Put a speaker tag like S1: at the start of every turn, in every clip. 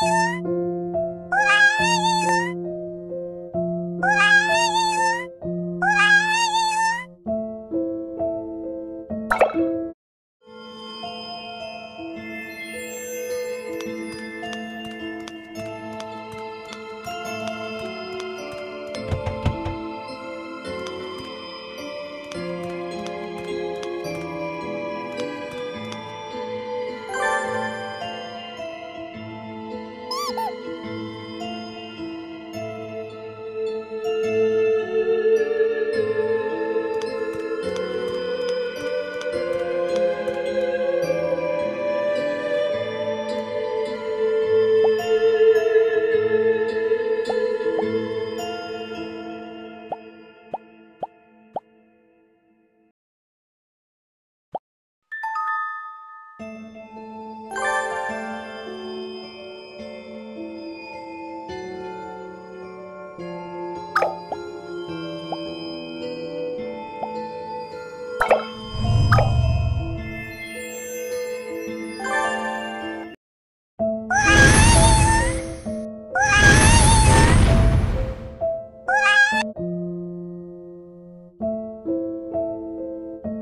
S1: Música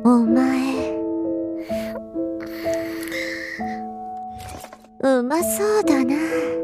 S1: お前。うまそうだな。